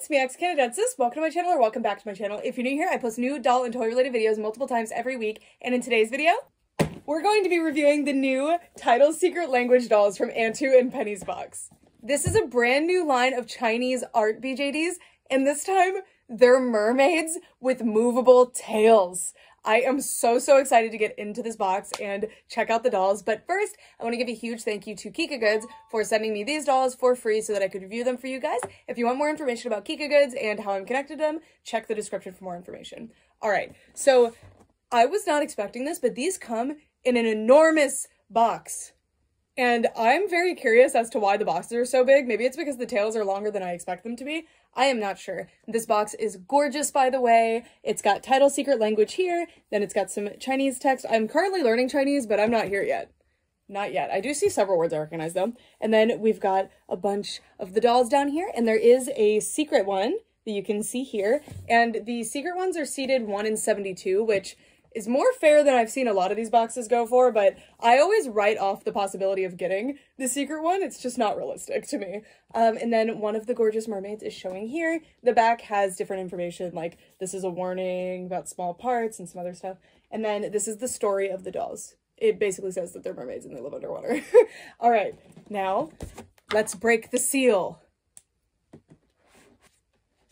it's me, X Canadensis. Welcome to my channel or welcome back to my channel. If you're new here, I post new doll and toy related videos multiple times every week. And in today's video, we're going to be reviewing the new Tidal Secret Language dolls from Antu and Penny's box. This is a brand new line of Chinese art BJDs, and this time they're mermaids with movable tails. I am so, so excited to get into this box and check out the dolls. But first, I want to give a huge thank you to Kika Goods for sending me these dolls for free so that I could review them for you guys. If you want more information about Kika Goods and how I'm connected to them, check the description for more information. All right, so I was not expecting this, but these come in an enormous box. And I'm very curious as to why the boxes are so big. Maybe it's because the tails are longer than I expect them to be. I am not sure. This box is gorgeous, by the way. It's got tidal secret language here. Then it's got some Chinese text. I'm currently learning Chinese, but I'm not here yet. Not yet. I do see several words I recognize though. And then we've got a bunch of the dolls down here. And there is a secret one that you can see here. And the secret ones are seated 1 in 72, which is more fair than I've seen a lot of these boxes go for, but I always write off the possibility of getting the secret one. It's just not realistic to me. Um, and then one of the gorgeous mermaids is showing here. The back has different information, like this is a warning about small parts and some other stuff. And then this is the story of the dolls. It basically says that they're mermaids and they live underwater. All right, now let's break the seal.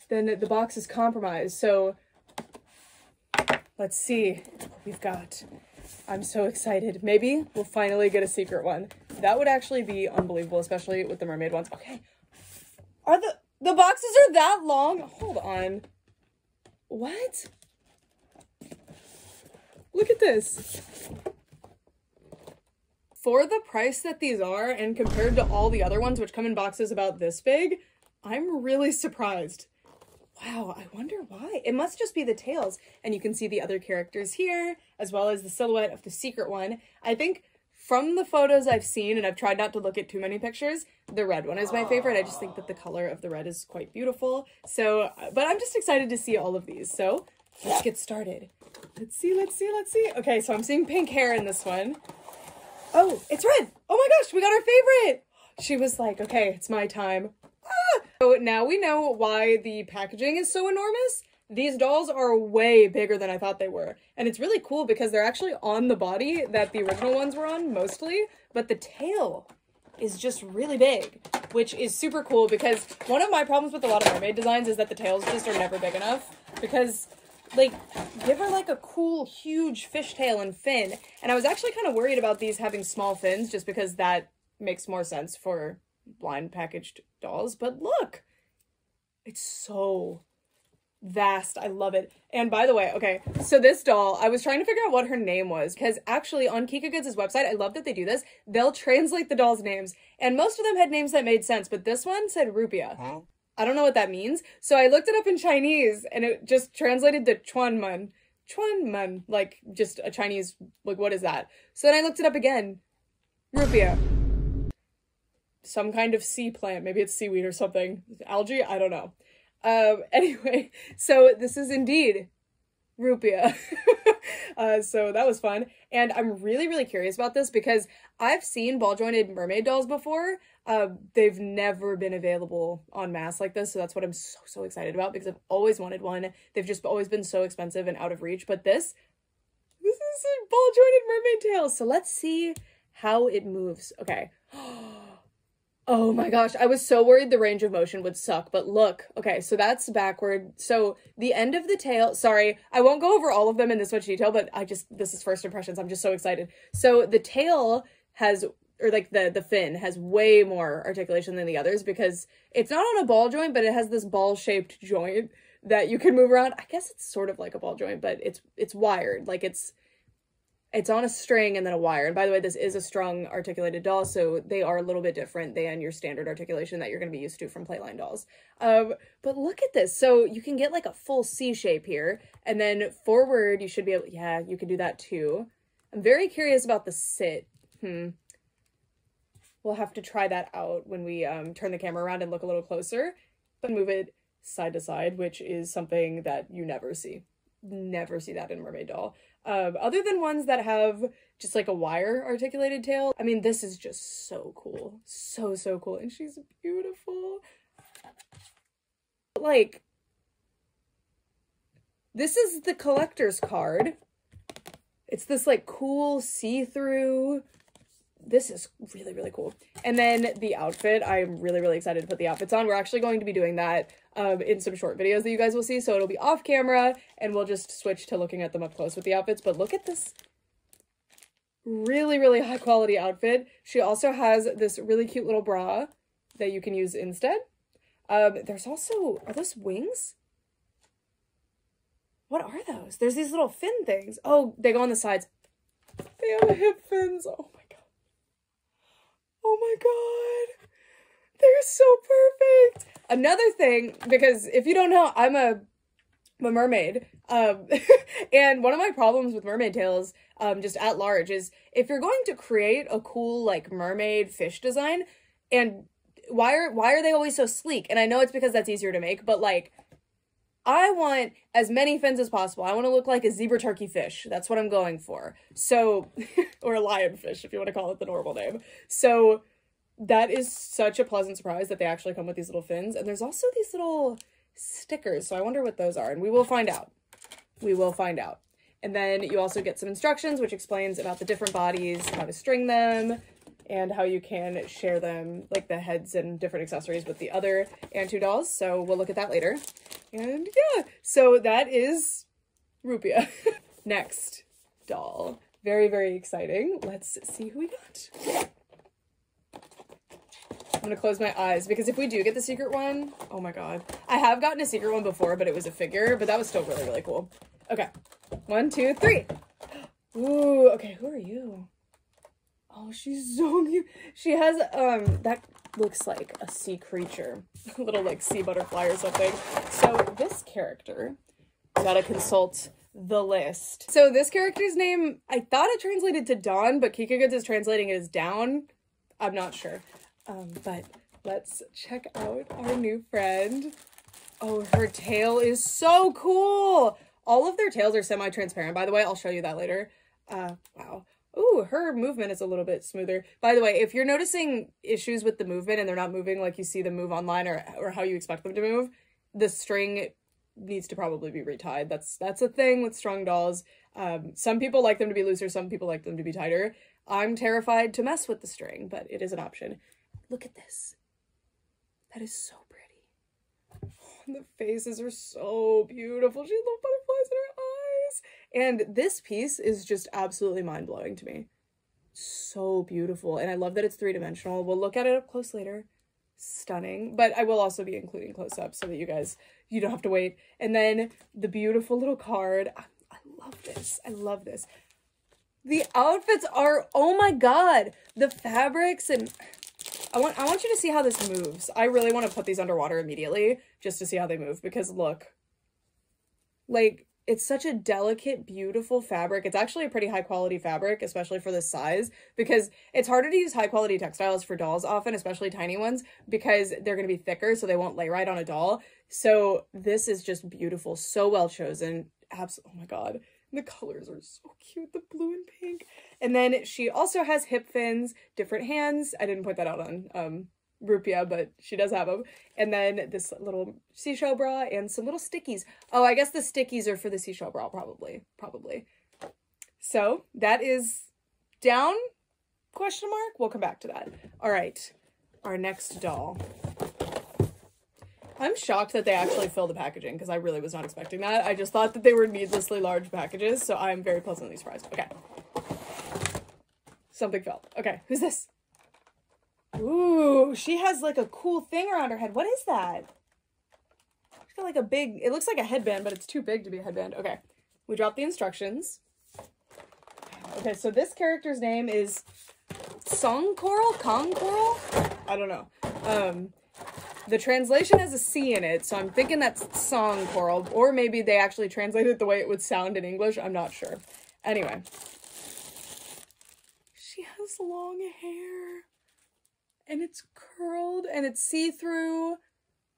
Then the box is compromised, so Let's see what we've got. I'm so excited. Maybe we'll finally get a secret one. That would actually be unbelievable, especially with the mermaid ones. Okay. Are the the boxes are that long? Hold on. What? Look at this. For the price that these are, and compared to all the other ones, which come in boxes about this big, I'm really surprised. Wow, I wonder why. It must just be the tails. And you can see the other characters here, as well as the silhouette of the secret one. I think from the photos I've seen, and I've tried not to look at too many pictures, the red one is my favorite. I just think that the color of the red is quite beautiful. So, uh, but I'm just excited to see all of these. So let's get started. Let's see, let's see, let's see. Okay, so I'm seeing pink hair in this one. Oh, it's red. Oh my gosh, we got our favorite. She was like, okay, it's my time. So now we know why the packaging is so enormous. These dolls are way bigger than I thought they were. And it's really cool because they're actually on the body that the original ones were on mostly, but the tail is just really big, which is super cool because one of my problems with a lot of mermaid designs is that the tails just are never big enough because like give her like a cool huge fishtail and fin and i was actually kind of worried about these having small fins just because that makes more sense for blind packaged dolls, but look, it's so vast. I love it. And by the way, okay, so this doll, I was trying to figure out what her name was because actually on Kika Goods' website, I love that they do this. They'll translate the dolls' names, and most of them had names that made sense, but this one said Rupia. Huh? I don't know what that means. So I looked it up in Chinese and it just translated to Chuanmen. Chuanmen, like just a Chinese, like what is that? So then I looked it up again. Rupia some kind of sea plant. Maybe it's seaweed or something. Algae? I don't know. Um, anyway, so this is indeed Rupia. uh, so that was fun. And I'm really, really curious about this because I've seen ball jointed mermaid dolls before. Uh, they've never been available on mass like this. So that's what I'm so, so excited about because I've always wanted one. They've just always been so expensive and out of reach. But this, this is a ball jointed mermaid tail. So let's see how it moves. Okay. Oh my gosh, I was so worried the range of motion would suck, but look. Okay, so that's backward. So the end of the tail, sorry, I won't go over all of them in this much detail, but I just, this is first impressions. I'm just so excited. So the tail has, or like the, the fin has way more articulation than the others because it's not on a ball joint, but it has this ball shaped joint that you can move around. I guess it's sort of like a ball joint, but it's, it's wired. Like it's, it's on a string and then a wire. And by the way, this is a strung articulated doll, so they are a little bit different than your standard articulation that you're going to be used to from Playline dolls. Um, but look at this. So you can get like a full C shape here, and then forward you should be able, yeah, you can do that too. I'm very curious about the sit. Hmm. We'll have to try that out when we um, turn the camera around and look a little closer, but move it side to side, which is something that you never see. Never see that in Mermaid Doll. Um, other than ones that have just like a wire articulated tail. I mean, this is just so cool. So, so cool. And she's beautiful. like this is the collector's card. It's this like cool see-through. This is really, really cool. And then the outfit, I'm really, really excited to put the outfits on. We're actually going to be doing that um, in some short videos that you guys will see. So it'll be off camera and we'll just switch to looking at them up close with the outfits. But look at this really, really high quality outfit. She also has this really cute little bra that you can use instead. Um, there's also, are those wings? What are those? There's these little fin things. Oh, they go on the sides. They have hip fins. Oh. Oh my god. They're so perfect. Another thing, because if you don't know, I'm a, I'm a mermaid. Um, and one of my problems with mermaid tails, um, just at large, is if you're going to create a cool like mermaid fish design, and why are why are they always so sleek? And I know it's because that's easier to make, but like I want as many fins as possible. I want to look like a zebra turkey fish. That's what I'm going for. So, or a lionfish, if you want to call it the normal name. So, that is such a pleasant surprise that they actually come with these little fins. And there's also these little stickers. So, I wonder what those are. And we will find out. We will find out. And then you also get some instructions, which explains about the different bodies, how to string them, and how you can share them, like the heads and different accessories with the other Antu dolls. So we'll look at that later. And yeah, so that is Rupia. Next doll. Very, very exciting. Let's see who we got. I'm gonna close my eyes because if we do get the secret one, oh my god. I have gotten a secret one before, but it was a figure, but that was still really, really cool. Okay, one, two, three. Ooh, okay, who are you? Oh, she's so cute. She has, um, that looks like a sea creature. a little, like, sea butterfly or something. So, this character, gotta consult the list. So, this character's name, I thought it translated to Dawn, but Kika Goods is translating it as Down. I'm not sure. Um, but let's check out our new friend. Oh, her tail is so cool. All of their tails are semi-transparent, by the way. I'll show you that later. Uh, wow. Ooh, her movement is a little bit smoother. By the way, if you're noticing issues with the movement and they're not moving like you see them move online or, or how you expect them to move, the string needs to probably be retied. That's that's a thing with strung dolls. Um, some people like them to be looser, some people like them to be tighter. I'm terrified to mess with the string, but it is an option. Look at this. That is so pretty. Oh, the faces are so beautiful. She has little butterflies in her and this piece is just absolutely mind-blowing to me. So beautiful. And I love that it's three-dimensional. We'll look at it up close later. Stunning. But I will also be including close-ups so that you guys, you don't have to wait. And then the beautiful little card. I, I love this. I love this. The outfits are, oh my god. The fabrics and... I want I want you to see how this moves. I really want to put these underwater immediately just to see how they move because look. Like it's such a delicate, beautiful fabric. It's actually a pretty high quality fabric, especially for this size, because it's harder to use high quality textiles for dolls often, especially tiny ones, because they're going to be thicker, so they won't lay right on a doll. So this is just beautiful, so well chosen. Absolutely, oh my god. the colors are so cute, the blue and pink. And then she also has hip fins, different hands. I didn't put that out on um, Rupia, but she does have them. And then this little seashell bra and some little stickies. Oh, I guess the stickies are for the seashell bra, probably. Probably. So that is down, question mark? We'll come back to that. All right, our next doll. I'm shocked that they actually fill the packaging because I really was not expecting that. I just thought that they were needlessly large packages, so I'm very pleasantly surprised. Okay. Something fell. Okay, who's this? Ooh, she has like a cool thing around her head. What is that? She's got like a big, it looks like a headband, but it's too big to be a headband. Okay, we dropped the instructions. Okay, so this character's name is Song Coral? Kong Coral? I don't know. Um, the translation has a C in it, so I'm thinking that's Song Coral, or maybe they actually translated it the way it would sound in English. I'm not sure. Anyway. She has long hair and it's curled and it's see-through. Oh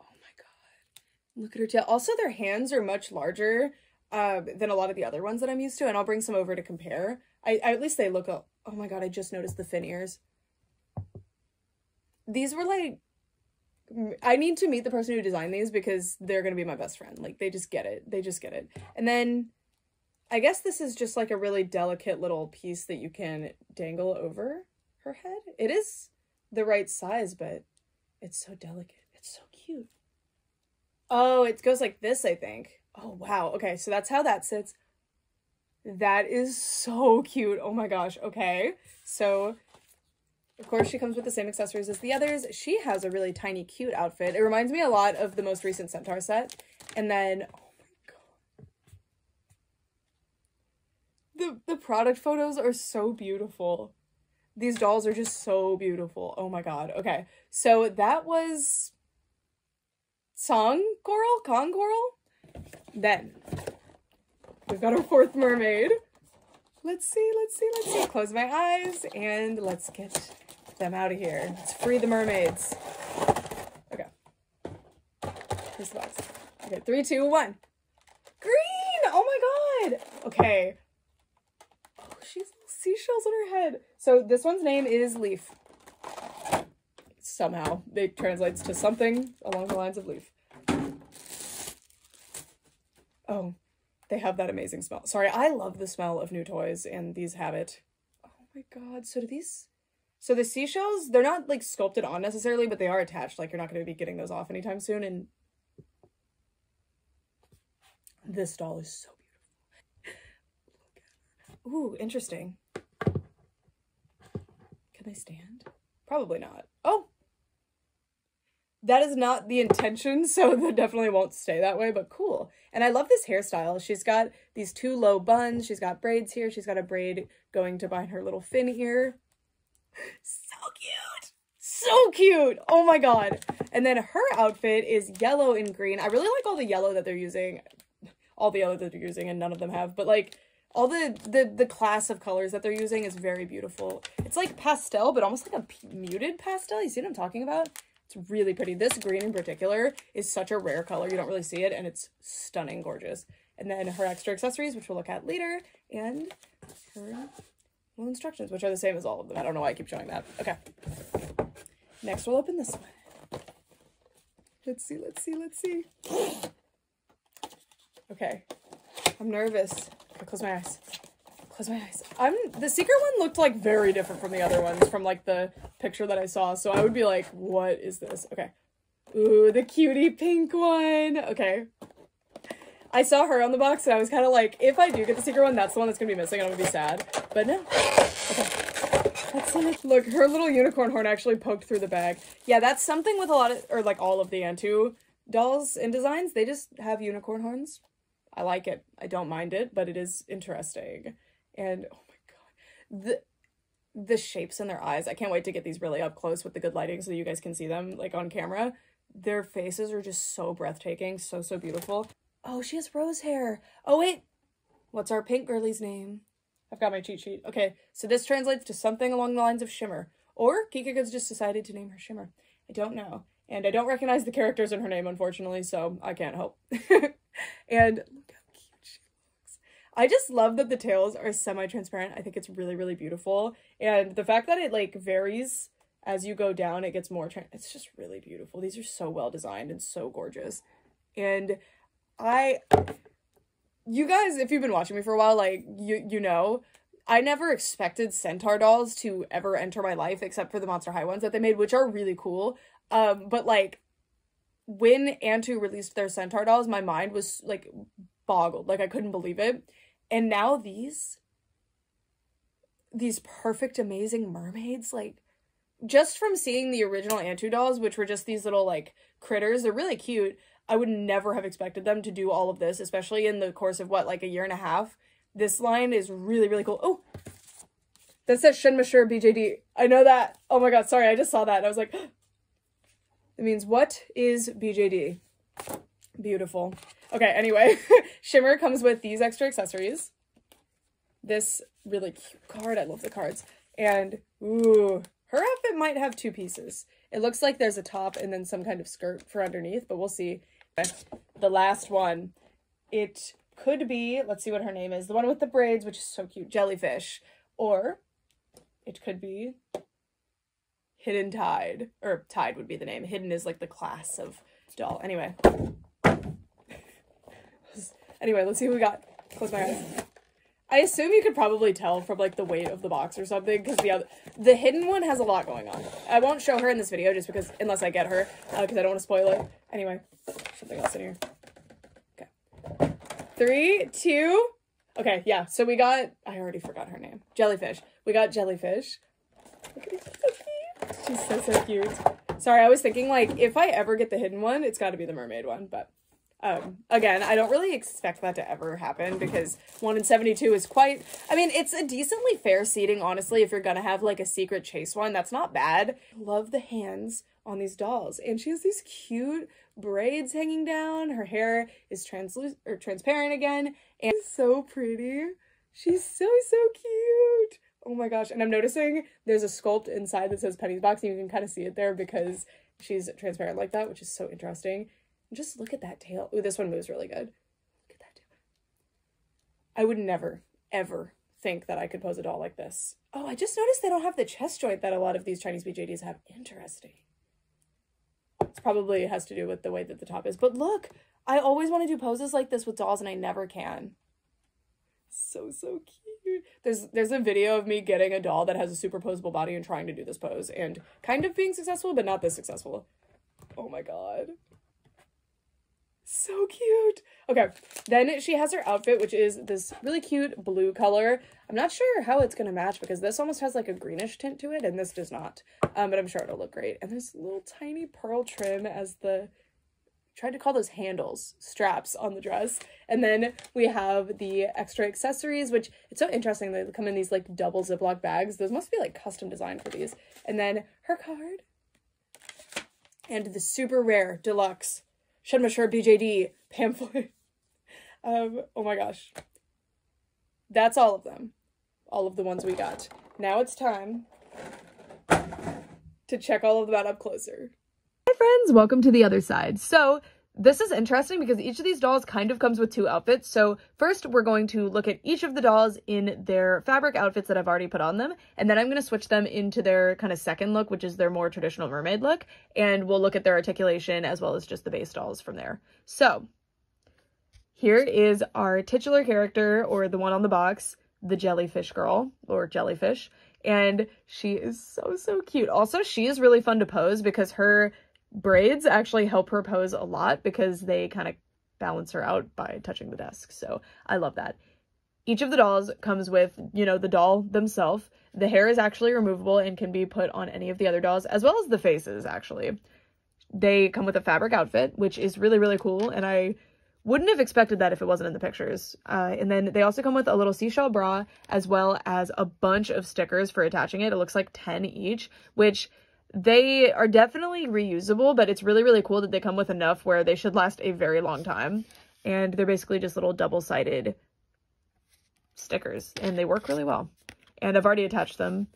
my god. Look at her tail. Also, their hands are much larger uh, than a lot of the other ones that I'm used to, and I'll bring some over to compare. I, I at least they look, oh, oh my god, I just noticed the fin ears. These were like I need to meet the person who designed these because they're gonna be my best friend. Like they just get it. They just get it. And then I guess this is just like a really delicate little piece that you can dangle over her head. It is the right size, but it's so delicate. It's so cute. Oh, it goes like this, I think. Oh, wow. Okay, so that's how that sits. That is so cute. Oh my gosh. Okay. So, of course, she comes with the same accessories as the others. She has a really tiny, cute outfit. It reminds me a lot of the most recent Centaur set. And then, oh my god. The, the product photos are so beautiful. These dolls are just so beautiful. Oh my god. Okay. So that was Song Coral? Con Coral? Then we've got our fourth mermaid. Let's see, let's see, let's see. Close my eyes and let's get them out of here. Let's free the mermaids. Okay. Here's the box. Okay, three, two, one. Green! Oh my god! Okay. Seashells on her head. So this one's name is Leaf. Somehow it translates to something along the lines of leaf. Oh, they have that amazing smell. Sorry, I love the smell of new toys, and these have it. Oh my god, so do these... So the seashells, they're not, like, sculpted on necessarily, but they are attached. Like, you're not going to be getting those off anytime soon, and... This doll is so beautiful. Ooh, interesting. Can they stand? Probably not. Oh, that is not the intention, so that definitely won't stay that way, but cool. And I love this hairstyle. She's got these two low buns. She's got braids here. She's got a braid going to bind her little fin here. So cute. So cute. Oh my god. And then her outfit is yellow and green. I really like all the yellow that they're using. All the yellow that they're using, and none of them have, but like all the, the the class of colors that they're using is very beautiful. It's like pastel, but almost like a muted pastel. You see what I'm talking about? It's really pretty. This green in particular is such a rare color. You don't really see it, and it's stunning gorgeous. And then her extra accessories, which we'll look at later, and her little instructions, which are the same as all of them. I don't know why I keep showing that. Okay. Next, we'll open this one. Let's see, let's see, let's see. Okay. I'm nervous. I close my eyes. Close my eyes. I'm the secret one looked like very different from the other ones from like the picture that I saw. So I would be like, what is this? Okay. Ooh, the cutie pink one. Okay. I saw her on the box and I was kind of like, if I do get the secret one, that's the one that's gonna be missing and I'm gonna be sad. But no. Okay. Look, her little unicorn horn actually poked through the bag. Yeah, that's something with a lot of, or like all of the Antu dolls and designs. They just have unicorn horns. I like it. I don't mind it, but it is interesting. And oh my god. The the shapes in their eyes. I can't wait to get these really up close with the good lighting so you guys can see them like on camera. Their faces are just so breathtaking, so so beautiful. Oh, she has rose hair. Oh wait. What's our pink girlie's name? I've got my cheat sheet. Okay, so this translates to something along the lines of Shimmer. Or Kika Goods just decided to name her Shimmer. I don't know. And I don't recognize the characters in her name, unfortunately, so I can't help. and I just love that the tails are semi-transparent. I think it's really, really beautiful. And the fact that it like varies as you go down, it gets more, it's just really beautiful. These are so well designed and so gorgeous. And I, you guys, if you've been watching me for a while, like you, you know, I never expected Centaur dolls to ever enter my life except for the Monster High ones that they made, which are really cool. Um, but like when Antu released their Centaur dolls, my mind was like boggled. Like I couldn't believe it. And now these these perfect amazing mermaids like just from seeing the original Antu dolls which were just these little like critters they're really cute. I would never have expected them to do all of this especially in the course of what like a year and a half. This line is really really cool. Oh! That says Shen Mashur BJD I know that. Oh my god sorry I just saw that and I was like it means what is BJD beautiful Okay, anyway, Shimmer comes with these extra accessories. This really cute card. I love the cards. And, ooh, her outfit might have two pieces. It looks like there's a top and then some kind of skirt for underneath, but we'll see. The last one, it could be, let's see what her name is, the one with the braids, which is so cute, Jellyfish. Or it could be Hidden Tide. Or Tide would be the name. Hidden is like the class of doll. Anyway. Anyway, let's see what we got. Close my eyes. I assume you could probably tell from like the weight of the box or something because the other, the hidden one has a lot going on. I won't show her in this video just because unless I get her because uh, I don't want to spoil it. Anyway, something else in here. Okay, three, two. Okay, yeah. So we got. I already forgot her name. Jellyfish. We got jellyfish. Look at her. She's so so cute. Sorry, I was thinking like if I ever get the hidden one, it's got to be the mermaid one, but um, again, I don't really expect that to ever happen because 1 in 72 is quite, I mean, it's a decently fair seating, honestly, if you're gonna have like a secret chase one. That's not bad. Love the hands on these dolls. And she has these cute braids hanging down. Her hair is translucent or transparent again. And so pretty. She's so, so cute. Oh my gosh. And I'm noticing there's a sculpt inside that says Penny's box and you can kind of see it there because she's transparent like that, which is so interesting. Just look at that tail. Ooh, this one moves really good. Look at that tail. I would never, ever think that I could pose a doll like this. Oh, I just noticed they don't have the chest joint that a lot of these Chinese BJDs have. Interesting. It's probably has to do with the way that the top is. But look, I always want to do poses like this with dolls and I never can. So, so cute. There's there's a video of me getting a doll that has a superposable body and trying to do this pose and kind of being successful, but not this successful. Oh my god. So cute. Okay, then she has her outfit, which is this really cute blue color. I'm not sure how it's going to match because this almost has like a greenish tint to it and this does not. Um, but I'm sure it'll look great. And this little tiny pearl trim as the tried to call those handles, straps on the dress. And then we have the extra accessories, which it's so interesting. They come in these like double Ziploc bags. Those must be like custom designed for these. And then her card and the super rare deluxe Shen Mashur BJD pamphlet. um, oh my gosh. That's all of them. All of the ones we got. Now it's time to check all of out up closer. Hi friends, welcome to the other side. So this is interesting because each of these dolls kind of comes with two outfits. So first we're going to look at each of the dolls in their fabric outfits that I've already put on them. And then I'm going to switch them into their kind of second look, which is their more traditional mermaid look. And we'll look at their articulation as well as just the base dolls from there. So here is our titular character or the one on the box, the jellyfish girl or jellyfish. And she is so, so cute. Also, she is really fun to pose because her braids actually help her pose a lot because they kind of balance her out by touching the desk. So I love that. Each of the dolls comes with, you know, the doll themselves. The hair is actually removable and can be put on any of the other dolls, as well as the faces, actually. They come with a fabric outfit, which is really, really cool, and I wouldn't have expected that if it wasn't in the pictures. Uh, and then they also come with a little seashell bra, as well as a bunch of stickers for attaching it. It looks like 10 each, which they are definitely reusable, but it's really, really cool that they come with enough where they should last a very long time. And they're basically just little double-sided stickers, and they work really well. And I've already attached them,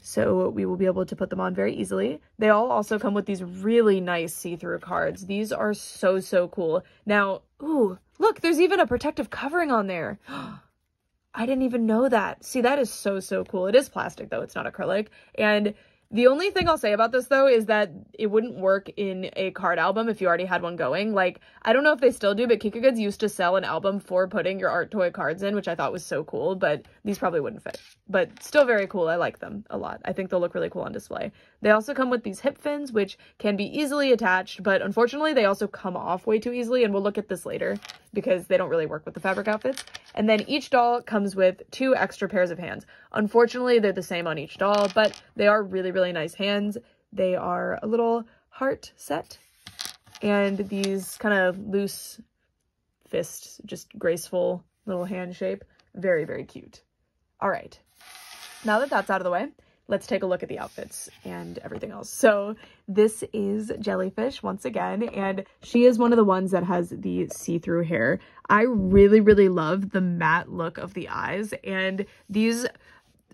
so we will be able to put them on very easily. They all also come with these really nice see-through cards. These are so, so cool. Now, ooh, look, there's even a protective covering on there. I didn't even know that. See, that is so, so cool. It is plastic, though. It's not acrylic. And the only thing I'll say about this though is that it wouldn't work in a card album if you already had one going. Like, I don't know if they still do, but Kika Goods used to sell an album for putting your art toy cards in, which I thought was so cool, but these probably wouldn't fit. But still very cool. I like them a lot. I think they'll look really cool on display. They also come with these hip fins, which can be easily attached, but unfortunately they also come off way too easily, and we'll look at this later because they don't really work with the fabric outfits. And then each doll comes with two extra pairs of hands. Unfortunately, they're the same on each doll, but they are really, really nice hands. They are a little heart set and these kind of loose fists, just graceful little hand shape. Very, very cute. All right. Now that that's out of the way, let's take a look at the outfits and everything else. So this is Jellyfish once again, and she is one of the ones that has the see-through hair. I really, really love the matte look of the eyes, and these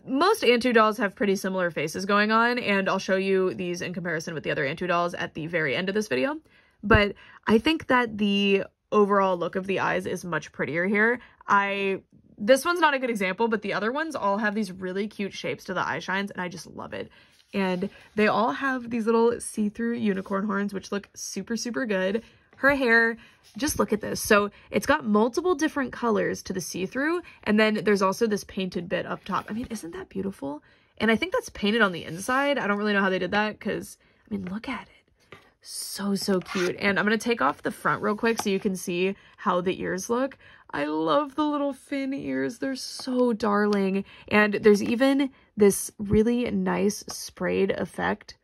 most Antu dolls have pretty similar faces going on, and I'll show you these in comparison with the other Antu dolls at the very end of this video. But I think that the overall look of the eyes is much prettier here. I this one's not a good example, but the other ones all have these really cute shapes to the eye shines, and I just love it. And they all have these little see-through unicorn horns, which look super, super good. Her hair, just look at this. So it's got multiple different colors to the see-through. And then there's also this painted bit up top. I mean, isn't that beautiful? And I think that's painted on the inside. I don't really know how they did that because, I mean, look at it. So, so cute. And I'm going to take off the front real quick so you can see how the ears look. I love the little fin ears. They're so darling. And there's even this really nice sprayed effect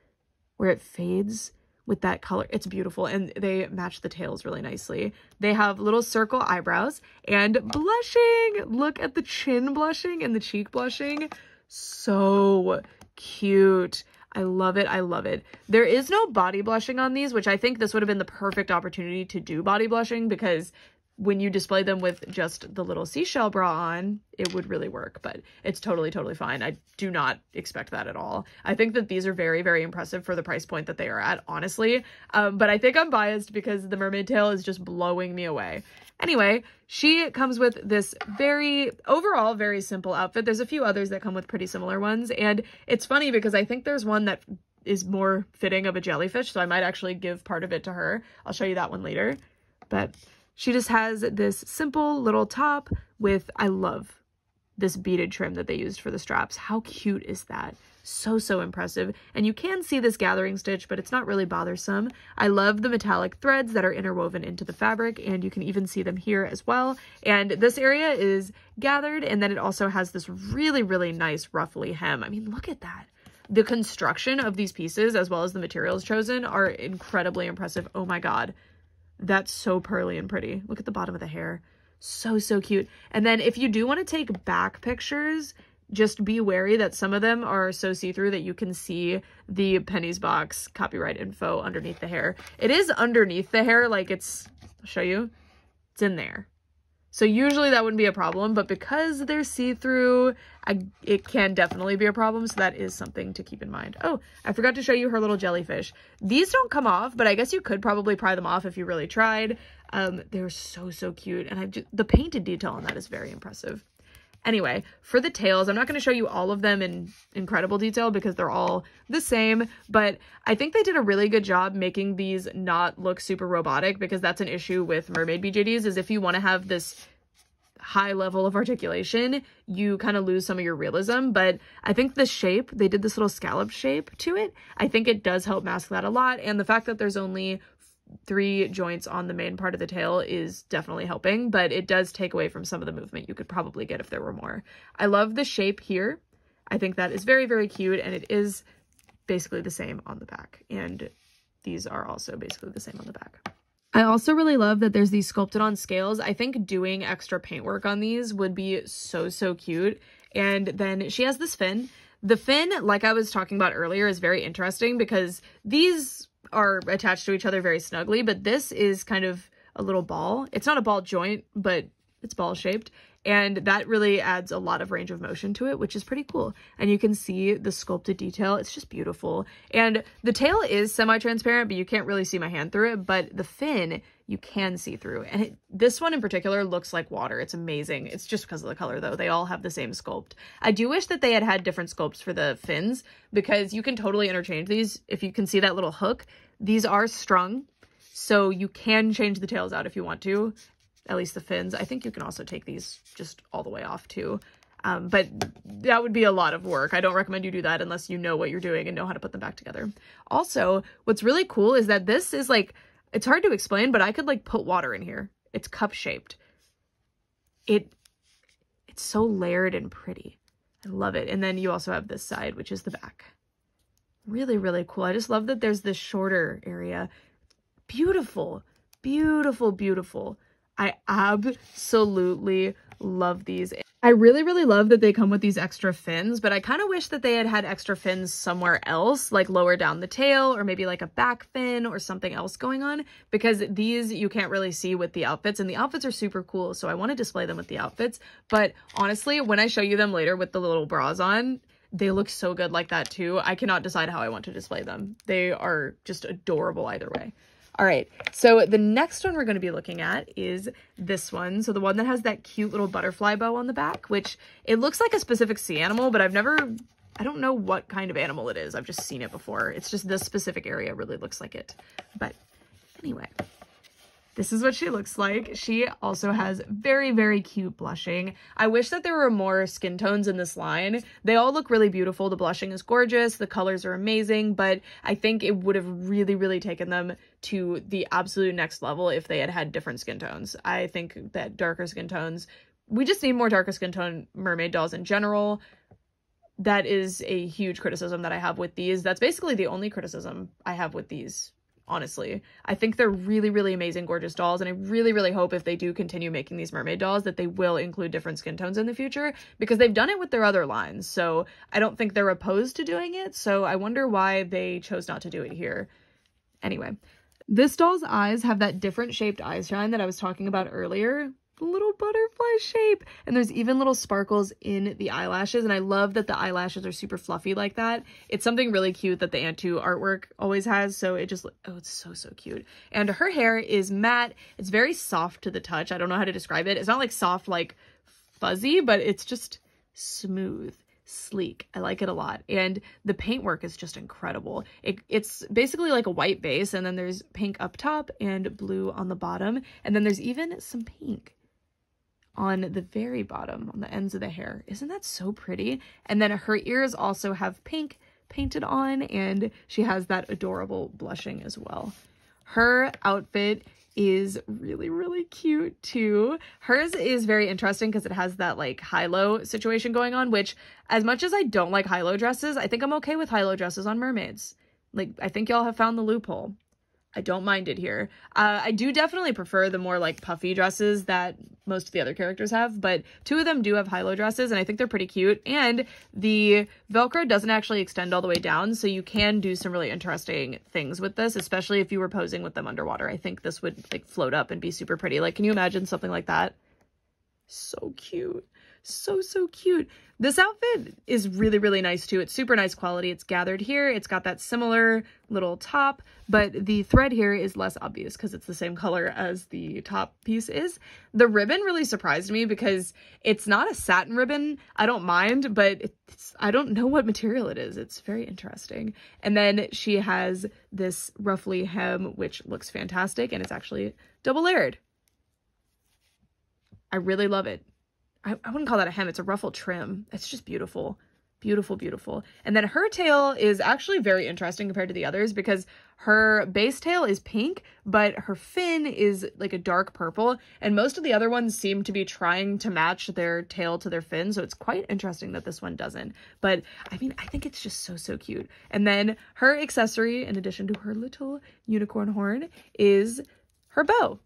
where it fades with that color. It's beautiful and they match the tails really nicely. They have little circle eyebrows and blushing. Look at the chin blushing and the cheek blushing. So cute. I love it. I love it. There is no body blushing on these, which I think this would have been the perfect opportunity to do body blushing because when you display them with just the little seashell bra on, it would really work, but it's totally, totally fine. I do not expect that at all. I think that these are very, very impressive for the price point that they are at, honestly. Um, but I think I'm biased because the mermaid tail is just blowing me away. Anyway, she comes with this very, overall, very simple outfit. There's a few others that come with pretty similar ones, and it's funny because I think there's one that is more fitting of a jellyfish, so I might actually give part of it to her. I'll show you that one later. But she just has this simple little top with, I love this beaded trim that they used for the straps. How cute is that? So, so impressive. And you can see this gathering stitch, but it's not really bothersome. I love the metallic threads that are interwoven into the fabric, and you can even see them here as well. And this area is gathered, and then it also has this really, really nice ruffly hem. I mean, look at that. The construction of these pieces, as well as the materials chosen, are incredibly impressive. Oh my god. That's so pearly and pretty. Look at the bottom of the hair. So, so cute. And then if you do want to take back pictures, just be wary that some of them are so see-through that you can see the Penny's box copyright info underneath the hair. It is underneath the hair, like it's, I'll show you, it's in there. So usually that wouldn't be a problem, but because they're see-through, it can definitely be a problem. So that is something to keep in mind. Oh, I forgot to show you her little jellyfish. These don't come off, but I guess you could probably pry them off if you really tried. Um, they're so, so cute. And I just, the painted detail on that is very impressive. Anyway, for the tails, I'm not going to show you all of them in incredible detail because they're all the same, but I think they did a really good job making these not look super robotic because that's an issue with mermaid BJDs is if you want to have this high level of articulation, you kind of lose some of your realism. But I think the shape, they did this little scallop shape to it. I think it does help mask that a lot. And the fact that there's only three joints on the main part of the tail is definitely helping, but it does take away from some of the movement you could probably get if there were more. I love the shape here. I think that is very, very cute, and it is basically the same on the back. And these are also basically the same on the back. I also really love that there's these sculpted on scales. I think doing extra paintwork on these would be so, so cute. And then she has this fin. The fin, like I was talking about earlier, is very interesting because these are attached to each other very snugly, but this is kind of a little ball. It's not a ball joint, but it's ball shaped. And that really adds a lot of range of motion to it, which is pretty cool. And you can see the sculpted detail. It's just beautiful. And the tail is semi-transparent, but you can't really see my hand through it. But the fin, you can see through. And it, this one in particular looks like water. It's amazing. It's just because of the color, though. They all have the same sculpt. I do wish that they had had different sculpts for the fins because you can totally interchange these. If you can see that little hook, these are strung. So you can change the tails out if you want to at least the fins. I think you can also take these just all the way off too. Um, but that would be a lot of work. I don't recommend you do that unless you know what you're doing and know how to put them back together. Also, what's really cool is that this is like, it's hard to explain, but I could like put water in here. It's cup shaped. It, it's so layered and pretty. I love it. And then you also have this side, which is the back. Really, really cool. I just love that there's this shorter area. Beautiful, beautiful, beautiful. I absolutely love these. I really, really love that they come with these extra fins, but I kind of wish that they had had extra fins somewhere else, like lower down the tail or maybe like a back fin or something else going on because these you can't really see with the outfits and the outfits are super cool. So I want to display them with the outfits. But honestly, when I show you them later with the little bras on, they look so good like that too. I cannot decide how I want to display them. They are just adorable either way. All right, so the next one we're going to be looking at is this one. So the one that has that cute little butterfly bow on the back, which it looks like a specific sea animal, but I've never I don't know what kind of animal it is. I've just seen it before. It's just this specific area really looks like it. But anyway, this is what she looks like. She also has very, very cute blushing. I wish that there were more skin tones in this line. They all look really beautiful. The blushing is gorgeous. The colors are amazing, but I think it would have really, really taken them to the absolute next level if they had had different skin tones. I think that darker skin tones, we just need more darker skin tone mermaid dolls in general that is a huge criticism that I have with these. That's basically the only criticism I have with these, honestly. I think they're really, really amazing, gorgeous dolls, and I really, really hope if they do continue making these mermaid dolls that they will include different skin tones in the future because they've done it with their other lines. So I don't think they're opposed to doing it. So I wonder why they chose not to do it here. Anyway, this doll's eyes have that different shaped eye shine that I was talking about earlier, little butterfly shape. And there's even little sparkles in the eyelashes. And I love that the eyelashes are super fluffy like that. It's something really cute that the Antu artwork always has. So it just, oh, it's so, so cute. And her hair is matte. It's very soft to the touch. I don't know how to describe it. It's not like soft, like fuzzy, but it's just smooth sleek. I like it a lot. And the paintwork is just incredible. It, it's basically like a white base and then there's pink up top and blue on the bottom. And then there's even some pink on the very bottom, on the ends of the hair. Isn't that so pretty? And then her ears also have pink painted on, and she has that adorable blushing as well. Her outfit is really, really cute too. Hers is very interesting because it has that like high-low situation going on, which as much as I don't like high-low dresses, I think I'm okay with high-low dresses on mermaids. Like, I think y'all have found the loophole. I don't mind it here. Uh, I do definitely prefer the more like puffy dresses that most of the other characters have, but two of them do have high-low dresses and I think they're pretty cute. And the Velcro doesn't actually extend all the way down, so you can do some really interesting things with this, especially if you were posing with them underwater. I think this would like float up and be super pretty. Like, can you imagine something like that? So cute so, so cute. This outfit is really, really nice too. It's super nice quality. It's gathered here. It's got that similar little top, but the thread here is less obvious because it's the same color as the top piece is. The ribbon really surprised me because it's not a satin ribbon. I don't mind, but I don't know what material it is. It's very interesting. And then she has this ruffly hem, which looks fantastic, and it's actually double layered. I really love it. I, I wouldn't call that a hem. It's a ruffle trim. It's just beautiful. Beautiful, beautiful. And then her tail is actually very interesting compared to the others because her base tail is pink, but her fin is like a dark purple. And most of the other ones seem to be trying to match their tail to their fin. So it's quite interesting that this one doesn't. But I mean, I think it's just so, so cute. And then her accessory, in addition to her little unicorn horn, is her bow.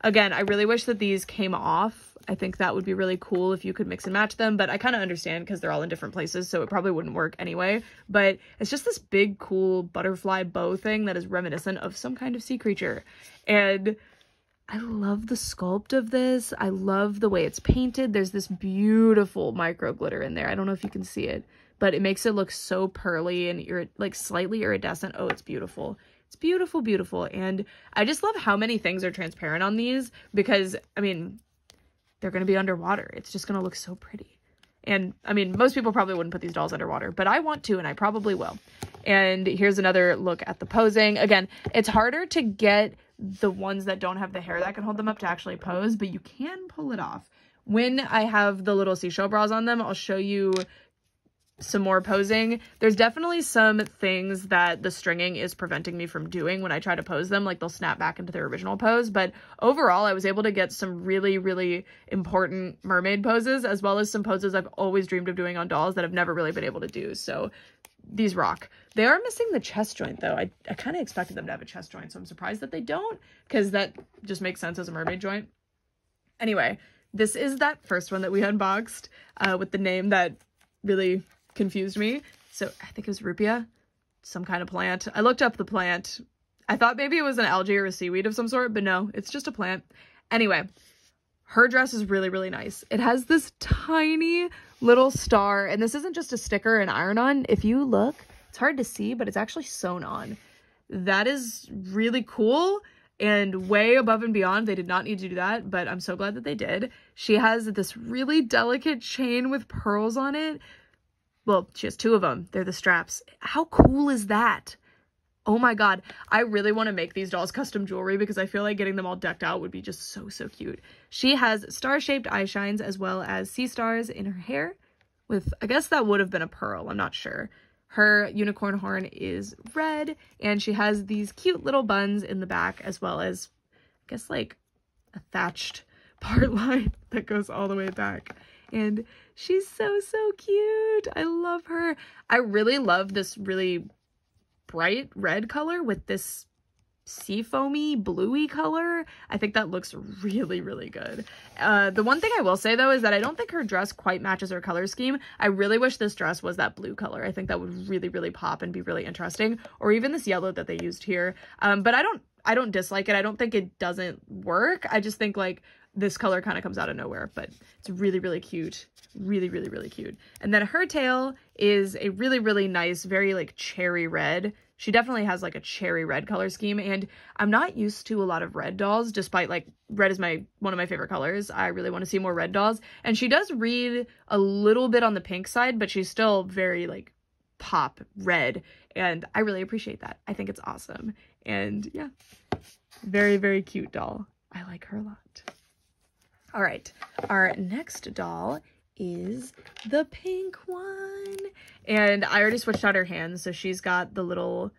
Again, I really wish that these came off. I think that would be really cool if you could mix and match them, but I kind of understand because they're all in different places, so it probably wouldn't work anyway. But it's just this big, cool butterfly bow thing that is reminiscent of some kind of sea creature. And I love the sculpt of this. I love the way it's painted. There's this beautiful micro glitter in there. I don't know if you can see it, but it makes it look so pearly and you're like slightly iridescent. Oh, it's beautiful. It's beautiful, beautiful. And I just love how many things are transparent on these because, I mean, they're going to be underwater. It's just going to look so pretty. And I mean, most people probably wouldn't put these dolls underwater, but I want to and I probably will. And here's another look at the posing. Again, it's harder to get the ones that don't have the hair that can hold them up to actually pose, but you can pull it off. When I have the little seashell bras on them, I'll show you some more posing. There's definitely some things that the stringing is preventing me from doing when I try to pose them, like they'll snap back into their original pose. But overall, I was able to get some really, really important mermaid poses, as well as some poses I've always dreamed of doing on dolls that I've never really been able to do. So these rock. They are missing the chest joint though. I, I kind of expected them to have a chest joint, so I'm surprised that they don't, because that just makes sense as a mermaid joint. Anyway, this is that first one that we unboxed uh, with the name that really confused me. So I think it was rupia, some kind of plant. I looked up the plant. I thought maybe it was an algae or a seaweed of some sort, but no, it's just a plant. Anyway, her dress is really, really nice. It has this tiny little star, and this isn't just a sticker and iron-on. If you look, it's hard to see, but it's actually sewn on. That is really cool and way above and beyond. They did not need to do that, but I'm so glad that they did. She has this really delicate chain with pearls on it well, she has two of them. They're the straps. How cool is that? Oh my god, I really want to make these dolls custom jewelry because I feel like getting them all decked out would be just so, so cute. She has star-shaped eye shines as well as sea stars in her hair with, I guess that would have been a pearl, I'm not sure. Her unicorn horn is red and she has these cute little buns in the back as well as, I guess like a thatched part line that goes all the way back. And she's so, so cute. I love her. I really love this really bright red color with this sea foamy bluey color. I think that looks really, really good. Uh, the one thing I will say though is that I don't think her dress quite matches her color scheme. I really wish this dress was that blue color. I think that would really, really pop and be really interesting. Or even this yellow that they used here. Um, but I don't, I don't dislike it. I don't think it doesn't work. I just think like this color kind of comes out of nowhere, but it's really, really cute. Really, really, really cute. And then her tail is a really, really nice, very like cherry red. She definitely has like a cherry red color scheme and I'm not used to a lot of red dolls despite like red is my one of my favorite colors. I really want to see more red dolls and she does read a little bit on the pink side but she's still very like pop red and I really appreciate that. I think it's awesome and yeah very very cute doll. I like her a lot. All right, our next doll is the pink one. And I already switched out her hands, so she's got the little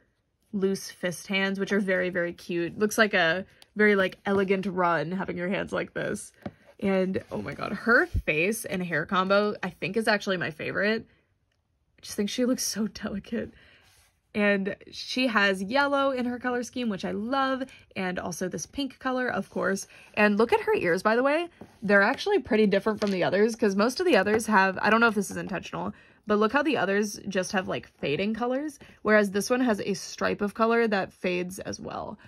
loose fist hands, which are very, very cute. Looks like a very like elegant run having your hands like this. And oh my god, her face and hair combo I think is actually my favorite. I just think she looks so delicate. And she has yellow in her color scheme, which I love, and also this pink color, of course. And look at her ears, by the way. They're actually pretty different from the others, because most of the others have, I don't know if this is intentional, but look how the others just have like fading colors, whereas this one has a stripe of color that fades as well.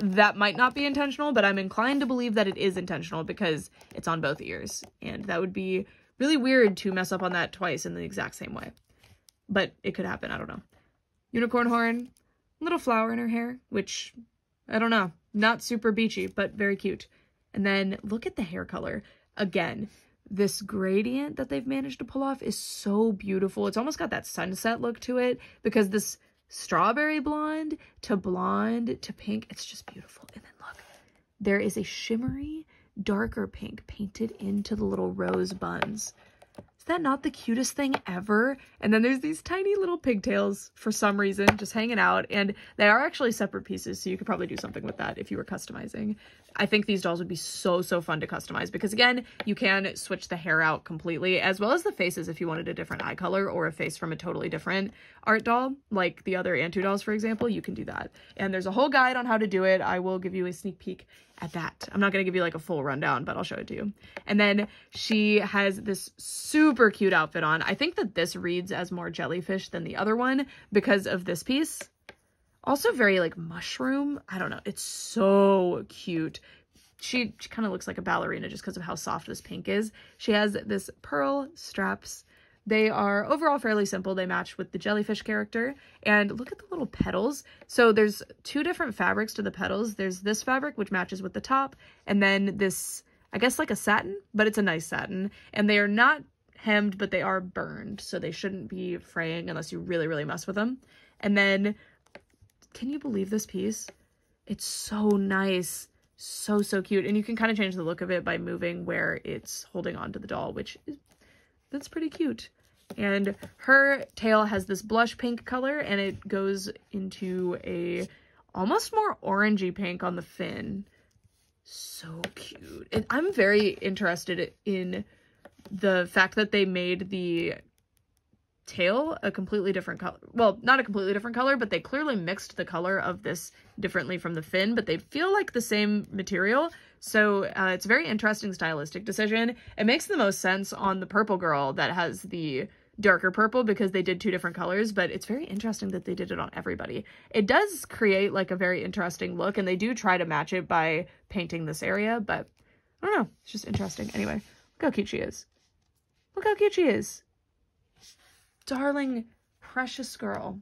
That might not be intentional, but I'm inclined to believe that it is intentional because it's on both ears. And that would be really weird to mess up on that twice in the exact same way. But it could happen, I don't know. Unicorn horn, little flower in her hair, which, I don't know, not super beachy, but very cute. And then look at the hair color. Again, this gradient that they've managed to pull off is so beautiful. It's almost got that sunset look to it because this strawberry blonde to blonde to pink, it's just beautiful. And then look, there is a shimmery, darker pink painted into the little rose buns that not the cutest thing ever? And then there's these tiny little pigtails for some reason just hanging out and they are actually separate pieces so you could probably do something with that if you were customizing. I think these dolls would be so, so fun to customize because again, you can switch the hair out completely as well as the faces if you wanted a different eye color or a face from a totally different art doll, like the other Antu dolls, for example, you can do that. And there's a whole guide on how to do it. I will give you a sneak peek at that. I'm not going to give you like a full rundown, but I'll show it to you. And then she has this super cute outfit on. I think that this reads as more jellyfish than the other one because of this piece. Also very like mushroom. I don't know. It's so cute. She, she kind of looks like a ballerina just because of how soft this pink is. She has this pearl straps they are overall fairly simple. They match with the jellyfish character. And look at the little petals. So there's two different fabrics to the petals. There's this fabric, which matches with the top, and then this, I guess like a satin, but it's a nice satin. And they are not hemmed, but they are burned. So they shouldn't be fraying unless you really, really mess with them. And then, can you believe this piece? It's so nice. So, so cute. And you can kind of change the look of it by moving where it's holding on to the doll, which is, that's pretty cute. And her tail has this blush pink color and it goes into a almost more orangey pink on the fin. So cute. And I'm very interested in the fact that they made the tail a completely different color. Well, not a completely different color, but they clearly mixed the color of this differently from the fin, but they feel like the same material. So uh, it's a very interesting stylistic decision. It makes the most sense on the purple girl that has the darker purple because they did two different colors, but it's very interesting that they did it on everybody. It does create like a very interesting look and they do try to match it by painting this area, but I don't know. It's just interesting. Anyway, look how cute she is. Look how cute she is. Darling, precious girl.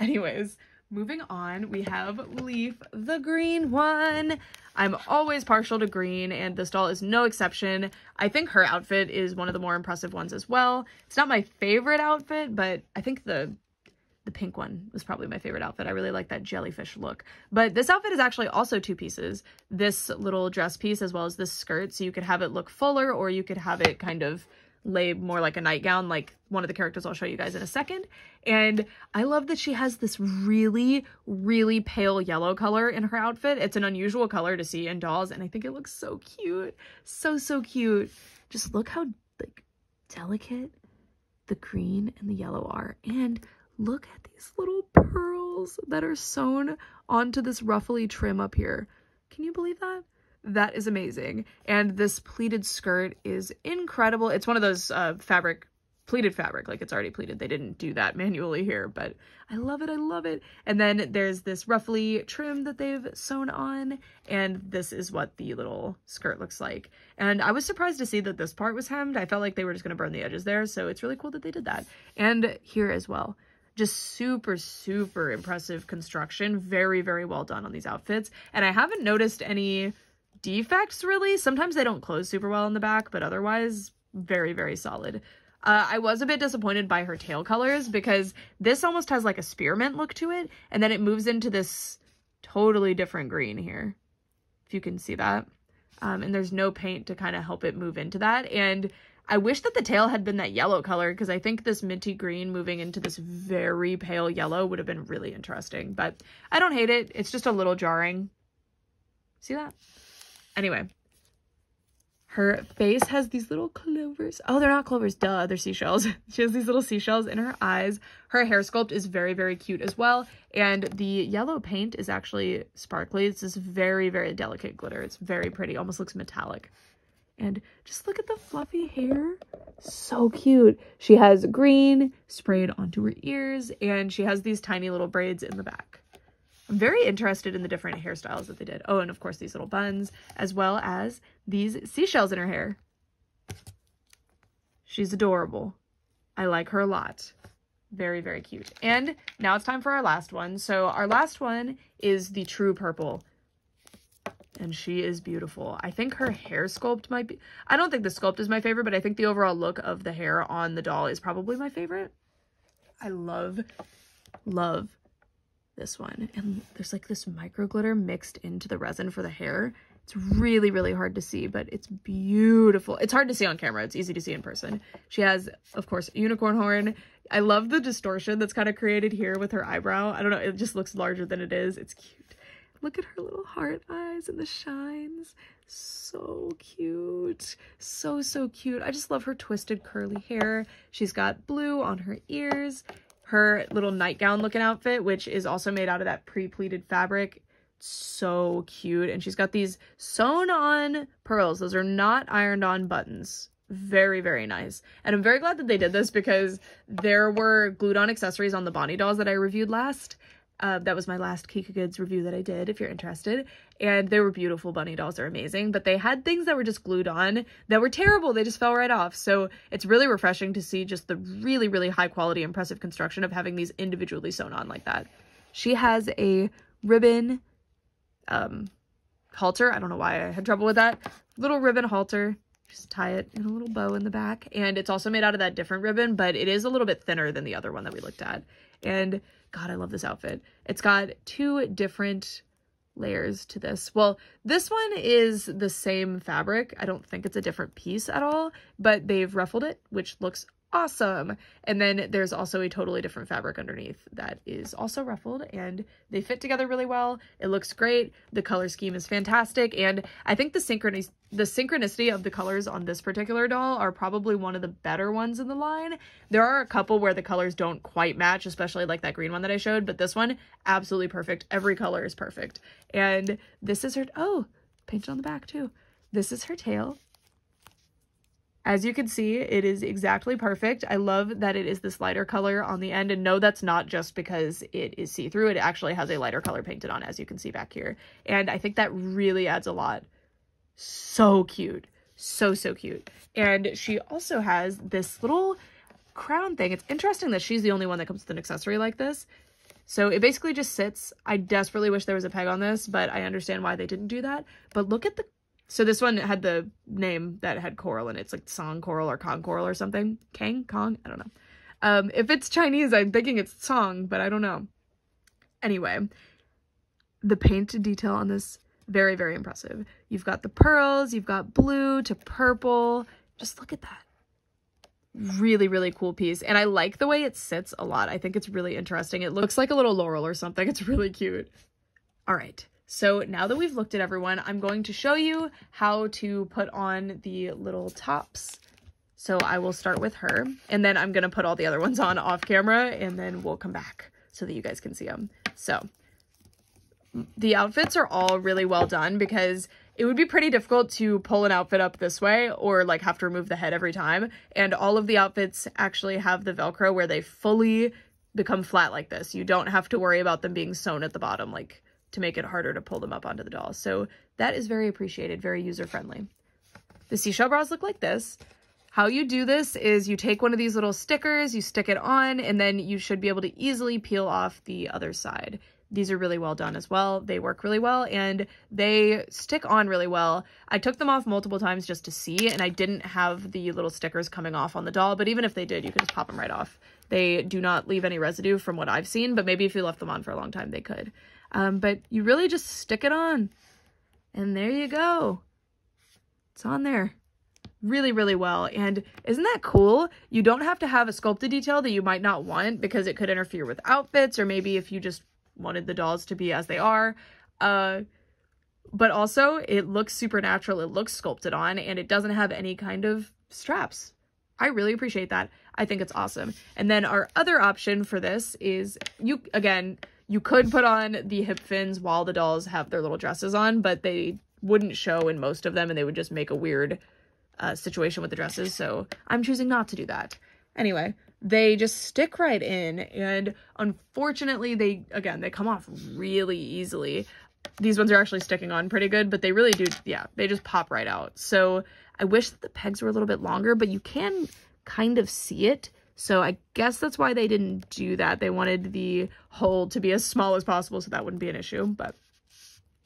Anyways, moving on, we have Leaf, the green one. I'm always partial to green, and this doll is no exception. I think her outfit is one of the more impressive ones as well. It's not my favorite outfit, but I think the the pink one was probably my favorite outfit. I really like that jellyfish look. But this outfit is actually also two pieces. This little dress piece as well as this skirt. So you could have it look fuller or you could have it kind of lay more like a nightgown like one of the characters I'll show you guys in a second. And I love that she has this really, really pale yellow color in her outfit. It's an unusual color to see in dolls and I think it looks so cute. So, so cute. Just look how like delicate the green and the yellow are. And look at these little pearls that are sewn onto this ruffly trim up here. Can you believe that? That is amazing. And this pleated skirt is incredible. It's one of those uh, fabric, pleated fabric, like it's already pleated. They didn't do that manually here, but I love it. I love it. And then there's this ruffly trim that they've sewn on, and this is what the little skirt looks like. And I was surprised to see that this part was hemmed. I felt like they were just going to burn the edges there, so it's really cool that they did that. And here as well just super super impressive construction very very well done on these outfits and i haven't noticed any defects really. Sometimes they don't close super well in the back, but otherwise very, very solid. Uh, I was a bit disappointed by her tail colors because this almost has like a spearmint look to it. And then it moves into this totally different green here, if you can see that. Um, and there's no paint to kind of help it move into that. And I wish that the tail had been that yellow color because I think this minty green moving into this very pale yellow would have been really interesting. But I don't hate it. It's just a little jarring. See that? Anyway, her face has these little clovers. Oh, they're not clovers. Duh, they're seashells. she has these little seashells in her eyes. Her hair sculpt is very, very cute as well. And the yellow paint is actually sparkly. It's this very, very delicate glitter. It's very pretty. Almost looks metallic. And just look at the fluffy hair. So cute. She has green sprayed onto her ears. And she has these tiny little braids in the back. I'm very interested in the different hairstyles that they did. Oh, and of course these little buns, as well as these seashells in her hair. She's adorable. I like her a lot. Very, very cute. And now it's time for our last one. So our last one is the true purple. And she is beautiful. I think her hair sculpt might be... I don't think the sculpt is my favorite, but I think the overall look of the hair on the doll is probably my favorite. I love, love this one. And there's like this micro glitter mixed into the resin for the hair. It's really, really hard to see, but it's beautiful. It's hard to see on camera. It's easy to see in person. She has, of course, unicorn horn. I love the distortion that's kind of created here with her eyebrow. I don't know. It just looks larger than it is. It's cute. Look at her little heart eyes and the shines. So cute. So, so cute. I just love her twisted curly hair. She's got blue on her ears her little nightgown looking outfit, which is also made out of that pre-pleated fabric. So cute. And she's got these sewn on pearls. Those are not ironed on buttons. Very, very nice. And I'm very glad that they did this because there were glued on accessories on the Bonnie dolls that I reviewed last. Uh, that was my last Kikagoods review that I did, if you're interested. And they were beautiful bunny dolls. They're amazing. But they had things that were just glued on that were terrible. They just fell right off. So it's really refreshing to see just the really, really high quality, impressive construction of having these individually sewn on like that. She has a ribbon um, halter. I don't know why I had trouble with that. Little ribbon halter. Just tie it in a little bow in the back. And it's also made out of that different ribbon, but it is a little bit thinner than the other one that we looked at. And God, I love this outfit. It's got two different layers to this. Well, this one is the same fabric. I don't think it's a different piece at all, but they've ruffled it, which looks awesome. And then there's also a totally different fabric underneath that is also ruffled and they fit together really well. It looks great. The color scheme is fantastic. And I think the synchronicity, the synchronicity of the colors on this particular doll are probably one of the better ones in the line. There are a couple where the colors don't quite match, especially like that green one that I showed, but this one, absolutely perfect. Every color is perfect. And this is her, oh, painted on the back too. This is her tail. As you can see, it is exactly perfect. I love that it is this lighter color on the end. And no, that's not just because it is see-through. It actually has a lighter color painted on, as you can see back here. And I think that really adds a lot. So cute. So, so cute. And she also has this little crown thing. It's interesting that she's the only one that comes with an accessory like this. So it basically just sits. I desperately wish there was a peg on this, but I understand why they didn't do that. But look at the, so this one had the name that had coral it. It's like song coral or kong coral or something. Kang? Kong? I don't know. Um, if it's Chinese, I'm thinking it's song, but I don't know. Anyway, the paint detail on this, very, very impressive. You've got the pearls, you've got blue to purple. Just look at that really really cool piece and i like the way it sits a lot i think it's really interesting it looks like a little laurel or something it's really cute all right so now that we've looked at everyone i'm going to show you how to put on the little tops so i will start with her and then i'm going to put all the other ones on off camera and then we'll come back so that you guys can see them so the outfits are all really well done because it would be pretty difficult to pull an outfit up this way or like have to remove the head every time. And all of the outfits actually have the Velcro where they fully become flat like this. You don't have to worry about them being sewn at the bottom like to make it harder to pull them up onto the doll. So that is very appreciated, very user-friendly. The seashell bras look like this. How you do this is you take one of these little stickers, you stick it on, and then you should be able to easily peel off the other side. These are really well done as well. They work really well and they stick on really well. I took them off multiple times just to see and I didn't have the little stickers coming off on the doll, but even if they did, you could just pop them right off. They do not leave any residue from what I've seen, but maybe if you left them on for a long time, they could. Um, but you really just stick it on and there you go. It's on there really, really well. And isn't that cool? You don't have to have a sculpted detail that you might not want because it could interfere with outfits or maybe if you just wanted the dolls to be as they are. Uh, but also it looks supernatural. It looks sculpted on and it doesn't have any kind of straps. I really appreciate that. I think it's awesome. And then our other option for this is you, again, you could put on the hip fins while the dolls have their little dresses on, but they wouldn't show in most of them and they would just make a weird uh, situation with the dresses. So I'm choosing not to do that. Anyway, they just stick right in and unfortunately they again they come off really easily these ones are actually sticking on pretty good but they really do yeah they just pop right out so i wish that the pegs were a little bit longer but you can kind of see it so i guess that's why they didn't do that they wanted the hole to be as small as possible so that wouldn't be an issue but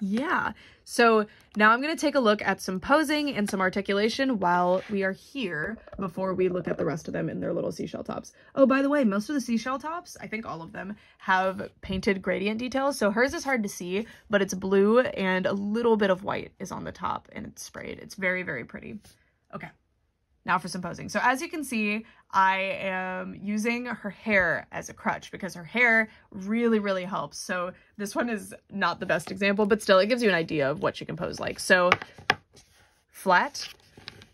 yeah so now I'm going to take a look at some posing and some articulation while we are here before we look at the rest of them in their little seashell tops. Oh, by the way, most of the seashell tops, I think all of them, have painted gradient details. So hers is hard to see, but it's blue and a little bit of white is on the top and it's sprayed. It's very, very pretty. Okay. Now for some posing. So as you can see, I am using her hair as a crutch because her hair really, really helps. So this one is not the best example, but still it gives you an idea of what she can pose like. So flat,